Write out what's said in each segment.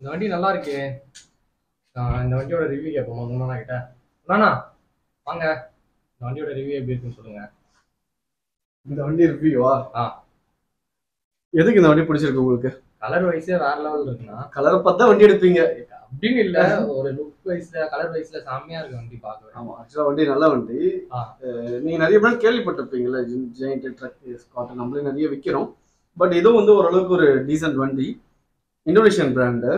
இந்த வண்டி நல்லா இருக்கே. இந்த வண்டியோட ரிவ்யூ கேட்போம் உங்களா கிட்ட? நானா? வாங்க. இந்த வண்டியோட ரிவ்யூ எப்படி இருக்குன்னு சொல்லுங்க. இந்த வண்டி ரிவ்யூவா ஆ. எதுக்கு இந்த வண்டி பிடிச்சிருக்கு உங்களுக்கு? கலர் வைஸே வேற லெவல் இருக்குண்ணா. கலரை பார்த்தா வண்டி எடுப்பீங்க. அப்படின்னு இல்ல ஒரு லுக் வைஸ்ல கலர் வைஸ்ல செம்மையா இருக்கு வண்டி பார்க்கவே. ஆமா ஆக்சுவலா வண்டி நல்ல வண்டி. நீங்க நிறைய பேர் கேள்விப்பட்டிருப்பீங்கல்ல ஜெயிண்ட் ட்ரக் ஸ்காட் நம்மளே நிறைய விற்கிறோம் பட் இதுவும் வந்து ஓரளவுக்கு ஒரு டீசென்ட் வண்டி. இந்தோனேஷியன் பிராண்டு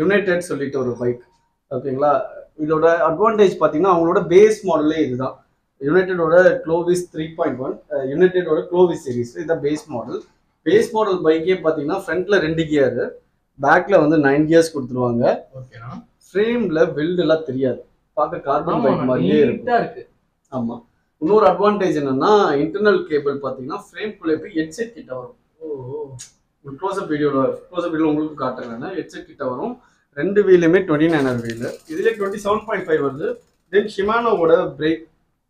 யுனைடெட் சொல்லிட்டு ஒரு பைக் ஓகேங்களா? இதோட அட்வான்டேஜ் பார்த்தீங்கன்னா அவங்களோட பேஸ் மாடலே இதுதான். யுனைடெடோட க்ளோவிஸ் த்ரீ பாயிண்ட் ஒன் யுனைடெடோட க்ளோவிஸ் சீரிஸ் இதான் பேஸ் மாடல் பேஸ் மாடல் பைக்கே பார்த்தீங்கன்னா ஃப்ரண்ட்ல ரெண்டு கியர் பேக்ல வந்து நைன் கியர்ஸ் கொடுத்துருவாங்க. ஃப்ரேம்ல வெல்டு எல்லாம் தெரியாது. பார்க்க கார்பன் பைக் மாதிரியே இருக்கு. ஆமா. இன்னொரு அட்வான்டேஜ் என்னன்னா இன்டர்னல் கேபிள் பாத்தீங்கன்னா ஃப்ரேம் குள்ளே போய் ஹெட்செட் கிட்ட வரும். ஓ. க்ளோஸ்அப் வீடியோல க்ளோஸ்அப் வீடியோ உங்களுக்கு காட்டுறேன். ஹெட்செட் கிட்ட வரும். ரெண்டு வீலுமே டுவெண்ட்டி நைனர் வீல் இதுல டுவெண்ட்டி செவன் பாயிண்ட் ஃபைவ் வருது. தென் ஷிமானோவோட பிரேக்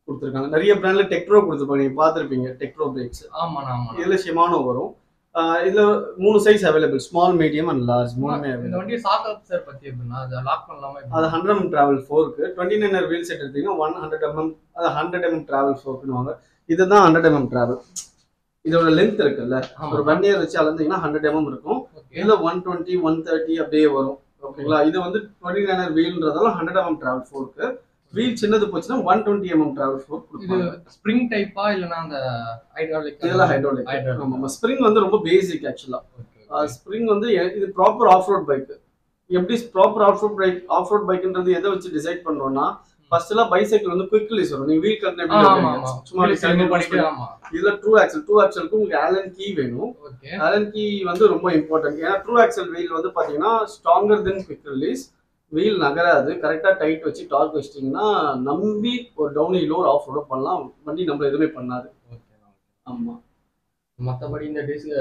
கொடுத்துருக்காங்க. நிறைய பிராண்ட்ல டெக்ட்ரோ கொடுத்துருப்பாங்க. நீங்க பார்த்துருப்பீங்க டெக்ட்ரோ பிரேக்ஸ் ஆமாண்ணா ஆமாண்ணா. இதுல ஷிமானோ வரும். இதுல மூணு size available small medium and large மூணுமே இந்த. வண்டியை சாக் சார் பத்தி எப்படின்னா அதை லாக் பண்ணலாமா? அது ஹண்ட்ரட் எம் டிராவல் ஃபோருக்கு டுவெண்ட்டி நைனர் வீல் செட் எடுத்தீங்கன்னா ஒன் ஹண்ட்ரட் எம்எம் அது ஹண்ட்ரட் எம்எம் டிராவல் ஃபோர்க்குன்னு இதுதான் ஹண்ட்ரட் எம்எம் டிராவல் இதோட லென்த் இருக்குல்ல. ஒரு ஒன் இயர் வச்சு அளந்தீங்கன்னா ஹண்ட்ரட் எம்எம் இருக்கும். இதுல ஒன் டுவெண்ட்டி ஒன் தேர்ட்டி அப்படியே வரும். ஓகேங்களா? இது வந்து டுவெண்ட்டி நைனர் வீல்ன்றதால ஹண்ட்ரட் எம்எம் டிராவல் ஃபோருக்கு வீல் சின்னது போச்சுன்னா one twenty MM travel fork கொடுப்பாங்க. ஸ்ப்ரிங் டைப்பா இல்லனா அந்த ஹைட்ராலிக் இதெல்லாம் ஹைட்ரோலிக் Hydraulic. ஆமா ஸ்ப்ரிங் வந்து ரொம்ப பேசிக் ஆக்சுவலா ஸ்ப்ரிங் வந்து இது ப்ராப்பர் ஆஃப் ரோட் பைக் எப்படி proper off road bike off road பைக்ன்றது எதை வச்சு டிசைட் பண்றோம்னா ஃபர்ஸ்ட் எல்லாம் பைசைக்கிள் வந்து குவிக் ரிலீஸ் வரும் நீங்க வீல் ஆமா ஆமா. கட் சும்மா இதுல ட்ரூ ஆக்சல் ட்ரூ ஆக்சலுக்கு உங்களுக்கு ஆலன் கீ வேணும். ஆலன் கீ வந்து ரொம்ப இம்பார்ட்டன்ட் ஏன்னா ட்ரூ ஆக்சல் வீல் வந்து பாத்தீங்கன்னா stronger then quick release wheel நகராது. கரெக்டா டைட் வச்சு டார்க் வச்சிட்டீங்கன்னா நம்பி ஒரு டவுன் ஹில் ஒரு ஆஃப் ரோட பண்ணலாம். வண்டி நம்மள எதுவுமே பண்ணாது. ஓகே ஆமா. மத்தபடி இந்த டிஸ்க்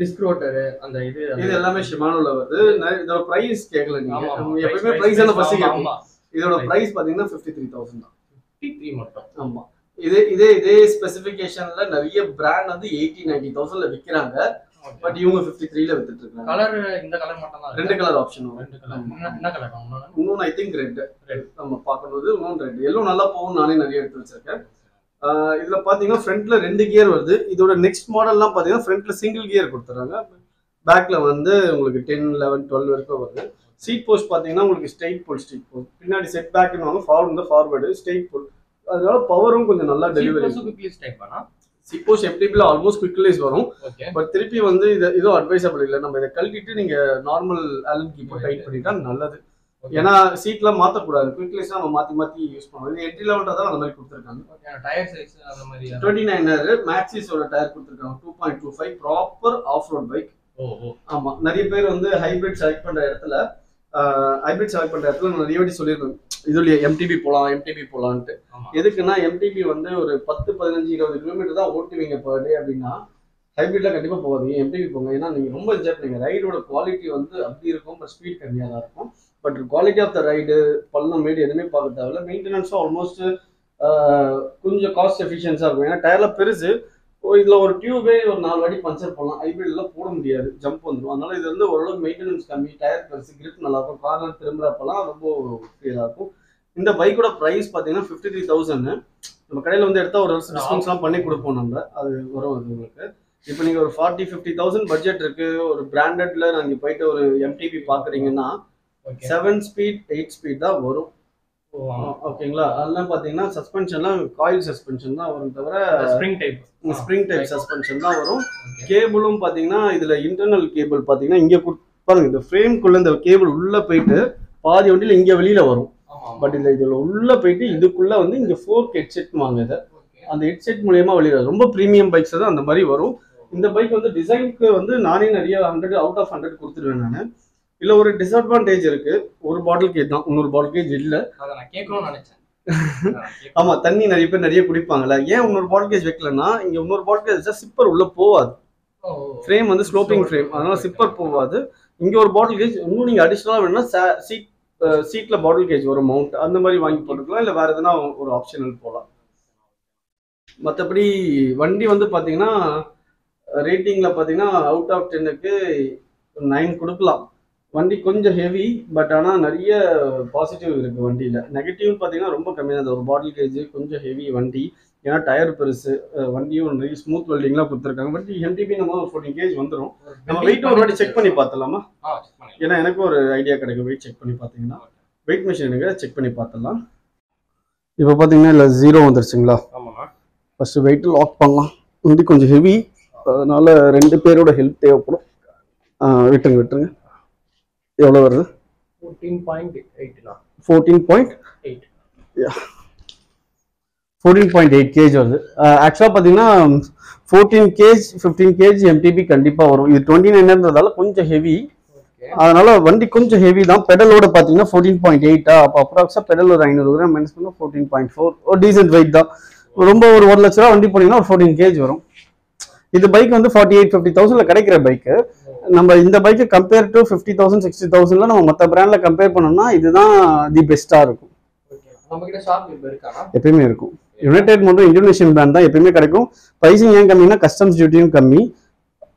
டிஸ்க் ரோட்டர் அந்த இது இது எல்லாமே ஷிமானோல வருது. இதோட பிரைஸ் கேட்கல நீங்க. ஆமா ஆமா. நம்ம எப்பயுமே பிரைஸ் ஆமா, கேட்போம் ஆமா. இதோட. பிரைஸ் பாத்தீங்கன்னா ஃபிஃப்டி த்ரீ தௌசண்ட் தான். 53 மட்டும். ஆமா. இதே இதே இதே ஸ்பெசிஃபிகேஷன்ல நிறைய பிராண்ட் வந்து எயிட்டி நைன்டி தௌசண்ட்ல விக்கிறாங்க. பட் இவங்க ஃபிஃப்டி த்ரீல வித்துட்டு இருக்காங்க. கலர் இந்த கலர் மட்டும் தான் ரெண்டு கலர் ஆப்ஷன் ரெண்டு கலர் என்ன கலர் இன்னொன்று ஐ திங்க் ரெட் Red. நம்ம பார்க்கும்போது இன்னொன்று ரெட் எல்லோ நல்லா போகும் நானே நிறைய எடுத்து வச்சிருக்கேன். இதுல பாத்தீங்கன்னா ஃப்ரண்ட்ல ரெண்டு கியர் வருது. இதோட நெக்ஸ்ட் மாடல்லாம் பாத்தீங்கன்னா ஃப்ரண்ட்ல சிங்கிள் கியர் கொடுத்துறாங்க. பேக்ல வந்து உங்களுக்கு டென் லெவன் டுவெல் வரைக்கும் வருது. சீட் போஸ்ட் பாத்தீங்கன்னா உங்களுக்கு ஸ்ட்ரெயிட் போல் ஸ்ட்ரெயிட் போஸ்ட் பின்னாடி செட் பேக்னு வாங்க ஃபார்வர்ட் வந்து ஃபார்வர்டு ஸ்ட்ரெயிட் போல் அதனால பவரும் கொஞ்சம் நல்லா டெலிவரி சீட் போஸ்ட் எப்படி ஆல்மோஸ்ட் குவிக் ரிலீஸ் வரும். பட் திருப்பி வந்து இது இதுவும் அட்வைசபிள் இல்லை. நம்ம இதை கழட்டிட்டு நீங்க நார்மல் அலன் கீப்பர் டைட் பண்ணிட்டா நல்லது. ஏன்னா சீட்லாம் மாத்தக்கூடாது. குவிக் ரிலீஸ் நம்ம மாத்தி மாத்தி யூஸ் பண்ணுவோம் இது எட்டி லெவல் தான் அந்த மாதிரி கொடுத்துருக்காங்க. டயர் சைஸ் அந்த மாதிரி டுவெண்ட்டி நைனர் மேக்ஸிஸோட டயர் கொடுத்துருக்காங்க. Two point two five proper off road bike ஓ ஓ ஆமா. நிறைய பேர் வந்து ஹைபிரிட் செலக்ட் பண்ற இடத்துல ஹைபிரிட் செலக்ட் பண்ற இடத்துல நான் நிறைய வாட்டி சொல்லியிருந்தேன் இதுலயே எம்டிபி போலாம் எம்டிபி போலான்ட்டு. எதுக்குன்னா எம்டிபி வந்து ஒரு பத்து பதினஞ்சு இருபது கிலோமீட்டர் தான் ஓட்டுவீங்க பர் டே அப்படின்னா ஹைபிரிட்ல கண்டிப்பா போகாதீங்க எம்டிபி போங்க? ஏன்னா நீங்க ரொம்ப என்ஜாய் பண்ணுவீங்க ரைடோட குவாலிட்டி வந்து அப்படி இருக்கும் பட் ஸ்பீட் கம்மியா தான் இருக்கும். But quality of the ride பள்ளம் மேடு எதுவுமே பார்க்க தேவையில்ல. மெயின்டெனன்ஸும் ஆல்மோஸ்ட் கொஞ்சம் காஸ்ட் எஃபிஷியன்ஸா இருக்கும். ஏன்னா டயர்ல பெருசு. இதுல ஒரு டியூபே ஒரு நாலு வாட்டி பஞ்சர் போடலாம். ஹைபிரிட்ல போட முடியாது. ஜம்ப் வந்துடும் அதனால இது வந்து ஓரளவுக்கு மெயின்டெனன்ஸ் கம்மி டயர் பெருசு கிரிப் நல்லா இருக்கும் கார்னர் திரும்புறப்பெல்லாம் ரொம்ப ஃபீலாக இருக்கும். இந்த பைக்கோட ப்ரைஸ் பார்த்தீங்கன்னா ஃபிஃப்டி த்ரீ தௌசண்ட் நம்ம கடையில் வந்து எடுத்தால் ஒரு வருஷம் டிஸ்கவுண்ட்ஸ்லாம் பண்ணி கொடுப்போம் நம்ம. அது வரும் அது உங்களுக்கு. இப்போ நீங்கள் ஒரு ஃபார்ட்டி ஃபிஃப்டி தௌசண்ட் பட்ஜெட் இருக்கு. ஒரு பிராண்டட்ல நீங்கள் போயிட்டு ஒரு எம்டிபி பார்க்குறீங்கன்னா செவன் ஸ்பீட் எயிட் ஸ்பீட் தான் வரும். ஓகேங்களா? அதெல்லாம் பார்த்தீங்கன்னா சஸ்பென்ஷன்லாம் காயில் சஸ்பென்ஷன் தான் வரும் தவிர spring type spring type suspension தான் வரும். கேபிளும் பாத்தீங்கன்னா இதுல இன்டர்னல் கேபிள் பாத்தீங்கன்னா இங்க பாருங்க இந்த ஃப்ரேம்குள்ள இந்த கேபிள் உள்ள போயிட்டு பாதி வண்டியில இங்க வெளியில வரும். பட் இதுல இதுல உள்ள போயிட்டு இதுக்குள்ள வந்து இங்க ஃபோர்க் ஹெட்செட் வாங்க இதை அந்த ஹெட்செட் மூலியமா வெளியில. ரொம்ப ப்ரீமியம் பைக்ஸ் தான் அந்த மாதிரி வரும். இந்த பைக் வந்து டிசைனுக்கு வந்து நானே நிறைய ஹண்ட்ரட் அவுட் ஆஃப் ஹண்ட்ரட் கொடுத்துருவேன் நான். இல்ல ஒரு டிஸ்அட்வான்டேஜ் இருக்கு. ஒரு பாட்டில் கேஜ் தான். இன்னொரு பாட்டில் கேஜ் இல்ல. அத நான் கேட்கணும்னு நினைச்சேன். ஆமா தண்ணி நிறைய பேர் நிறைய குடிப்பாங்கல்ல. ஏன் இன்னொரு பாட்டில் கேஜ் வைக்கலன்னா இங்க இன்னொரு பாட்டில் கேஜ் வச்சா சிப்பர் உள்ள போவாது. ஃப்ரேம் வந்து ஸ்லோப்பிங் ஃப்ரேம் அதனால சிப்பர் போகாது இங்க ஒரு பாட்டில் கேஜ் இன்னும் நீங்க அடிஷனலா வேணும்னா சீட் சீட்ல பாட்டில் கேஜ் வரும். மவுண்ட் அந்த மாதிரி வாங்கி போட்டுக்கலாம். இல்ல வேற எதுனா ஒரு ஆப்ஷனல் போகலாம் மற்றபடி வண்டி வந்து பாத்தீங்கன்னா ரேட்டிங்ல பாத்தீங்கன்னா அவுட் ஆஃப் டென்னுக்கு நைன் கொடுக்கலாம். வண்டி கொஞ்சம் ஹெவி பட் ஆனால் நிறைய பாசிட்டிவ் இருக்குது வண்டியில். நெகட்டிவ் பார்த்தீங்கன்னா ரொம்ப கம்மி தான். ஒரு பாட்டில் கேஜ் கொஞ்சம் ஹெவி வண்டி. ஏன்னா டயர் பெருசு. வண்டியும் நிறைய ஸ்மூத் வெல்டிங்லாம் கொடுத்துருக்காங்க. வண்டி எம்டிபி நம்ம ஒரு ஃபோர்டீன் கேஜ் வந்துடும் நம்ம வெயிட் ஒரு வாட்டி செக் பண்ணி பார்த்தலாமா ஏன்னா எனக்கு ஒரு ஐடியா கிடைக்கும். வெயிட் செக் பண்ணி பார்த்தீங்கன்னா. வெயிட் மிஷின் எனக்கு செக் பண்ணி பார்த்துடலாம். இப்போ பார்த்தீங்கன்னா இல்லை ஜீரோ வந்துருச்சுங்களா? ஆமாண்ணா ஃபஸ்ட்டு வெயிட் லாக் பண்ணலாம். வண்டி கொஞ்சம் ஹெவி அதனால ரெண்டு பேரோட ஹெல்ப் தேவைப்படும். விட்டுருங்க விட்டுருங்க. எவ்வளோ வருது? Fourteen point eight fourteen point eight gauge வருது. ஆக்சுவலாக பார்த்தீங்கன்னா fourteen gauge fifteen gauge MTB கண்டிப்பாக வரும். இது டுவெண்ட்டி நைன்ன்றதால கொஞ்சம் ஹெவி அதனால வண்டி கொஞ்சம் ஹெவி தான். பெடலோட பார்த்தீங்கன்னா ஃபோர்டீன் பாயிண்ட் எயிட்டா அப்போ அப்ராக்ஸாக பெடல் ஒரு ஐநூறு கிராம் மைனஸ் பண்ணால் ஃபோர்டீன் பாயிண்ட் ஃபோர் ஒரு டீசென்ட் வெயிட் தான். ரொம்ப ஒரு ஒரு லட்ச ரூபா வண்டி போனீங்கன்னா ஒரு ஃபோர்டீன் கேஜ் வரும். இது பைக் வந்து ஃபார்ட்டி எயிட் ஃபிஃப்டி தௌசண்ட்ல கிடைக்கிற பைக்கு நம்ம இந்த bike compare to fifty thousand sixty தௌசண்ட்ல நம்ம மற்ற பிராண்ட்ல கம்பேர் பண்ணோம்னா இதுதான் தி பெஸ்ட்டாக இருக்கும். எப்பயுமே இருக்கும். யுனைடெட் மட்டும் இந்தோனேஷியன் பிராண்ட் தான் எப்பயுமே கிடைக்கும். ப்ரைசிங் ஏன் கம்மினா கஸ்டம்ஸ் டியூட்டியும் கம்மி.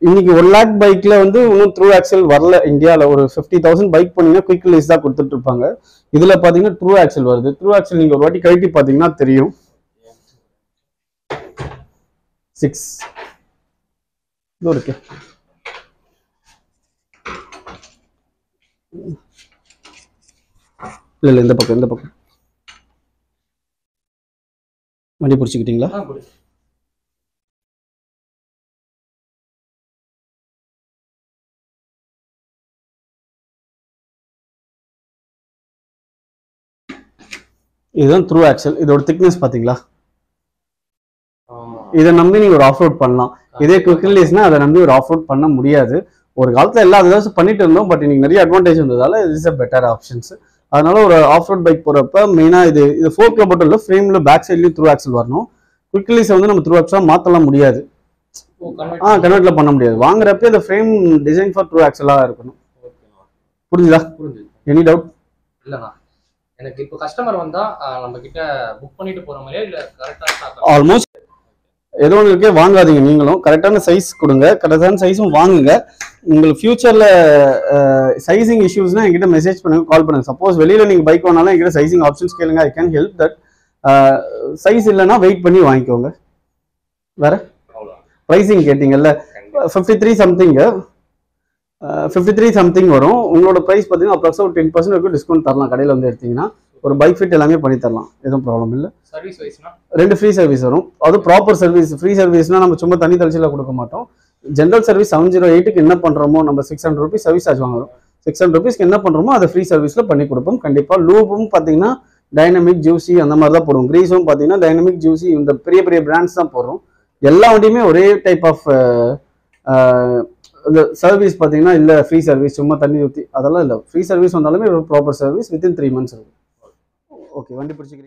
இன்னைக்கு ஒன் லேக் பைக்ல வந்து இன்னும் த்ரூ ஆக்சல் வரல இந்தியாவில் ஒரு ஃபிஃப்டி தௌசண்ட் பைக் பண்ணீங்கன்னா குயிக் ரிலீஸ் தான் கொடுத்துட்டு இருப்பாங்க. இதுல பாத்தீங்கன்னா த்ரூ ஆக்சல் வருது. த்ரூ ஆக்சல் நீங்க ஒரு வாட்டி கழட்டி பாத்தீங்கன்னா தெரியும். சிக்ஸ் இது இருக்கு. இல்ல இல்ல இந்த பக்கம் இந்த பக்கம். வண்டி பிடிச்சிக்கிட்டீங்களா? இதுதான் த்ரூ ஆக்சல் இதோட திக்னஸ் பாத்தீங்களா ஆமா. இதை நம்பி நீங்க ஒரு ஆஃப் ரோட் பண்ணலாம். இதே குவிக் ரிலீஸ்னா அதை நம்பி ஒரு ஆஃப் ரோட் பண்ண முடியாது. ஒரு காலத்துல எல்லா ஏதாச்சும் பண்ணிட்டு இருந்தோம் பட் இன்னைக்கு நிறைய அட்வான்டேஜ் வந்ததால இஸ் அ பெட்டர் ஆப்ஷன்ஸ் அதனால ஒரு ஆஃப் ரோட் பைக் போறப்ப மெயினா இது இது ஃபோர்க்ல மட்டும் இல்லை ஃப்ரேம்ல பேக் சைட்லயும் த்ரூ ஆக்சல் வரணும். குவிக் ரிலீஸ் வந்து நம்ம த்ரூ ஆக்சலா மாத்தலாம் முடியாது. ஆ கன்வெர்ட்ல பண்ண முடியாது. வாங்குறப்ப இந்த ஃப்ரேம் டிசைன் ஃபார் த்ரூ ஆக்சலா இருக்கணும். புரிஞ்சுதா? புரிஞ்சுது. எனி டவுட் இல்லைண்ணா. எனக்கு இப்போ கஸ்டமர் வந்தா நம்ம கிட்ட புக் பண்ணிட்டு போற மாதிரியா இல்ல கரெக்டா ஆல்மோஸ்ட் ஒன்று இருக்கே வாங்காதீங்க நீங்களும். கரெக்டான சைஸ் கொடுங்க. கரெக்டான சைஸும் வாங்குங்க. உங்களுக்கு ஃபியூச்சர்ல சைசிங் இஷ்யூஸ்னா என்கிட்ட மெசேஜ் பண்ணுங்க கால் பண்ணுங்க. சப்போஸ் வெளியில நீங்க பைக் வாங்கினாலும் என்கிட்ட சைசிங் ஆப்ஷன்ஸ் கேளுங்க I can help that size இல்லைன்னா வெயிட் பண்ணி வாங்கிக்கோங்க. வேற? ப்ரைசிங் கேட்டிங்கல்ல. Fifty three something fifty three something வரும். உங்களோட ப்ரைஸ் பார்த்தீங்கன்னா அப்ராக்ஸாக ஒரு டென் பர்சன்ட் வரைக்கும் டிஸ்கவுண்ட் தரலாம். கடையில் வந்து எடுத்தீங்கன்னா ஒரு பைக் ஃபிட் எல்லாமே பண்ணி தரலாம். எதுவும் ப்ராப்ளம் இல்லை. சர்வீஸ் வைஸ்னா ரெண்டு ஃப்ரீ சர்வீஸ் வரும். அது ப்ராப்பர் சர்வீஸ் ஃப்ரீ சர்வீஸ்னா நம்ம சும்மா தண்ணி தெளிச்சில கொடுக்க மாட்டோம். ஜென்ரல் சர்வீஸ் செவன் ஜீரோ எயிட்டுக்கு என்ன பண்ணுறோமோ நம்ம six hundred rupees service charge வாங்குறோம். சிக்ஸ் ஹண்ட்ரட் ருபீஸ்க்கு என்ன பண்ணுறோமோ அதை ஃப்ரீ சர்வீஸில் பண்ணி கொடுப்போம். கண்டிப்பாக லூபும் பார்த்தீங்கன்னா டைனமிக் ஜூசி அந்த மாதிரி தான் போடுவோம். கிரீஸும் பார்த்தீங்கன்னா டைனமிக் ஜூசி இந்த பெரிய பெரிய பிராண்ட்ஸ் தான் போடுறோம். எல்லா வண்டியுமே ஒரே டைப் ஆஃப் இந்த சர்வீஸ் பார்த்தீங்கன்னா இல்லை ஃப்ரீ சர்வீஸ் சும்மா தண்ணி ஊற்றி அதெல்லாம் இல்லை. ஃப்ரீ சர்வீஸ் வந்தாலுமே proper service within three months இருக்கும். ஓகே வண்டி பிடிச்சிக்கிறீங்க.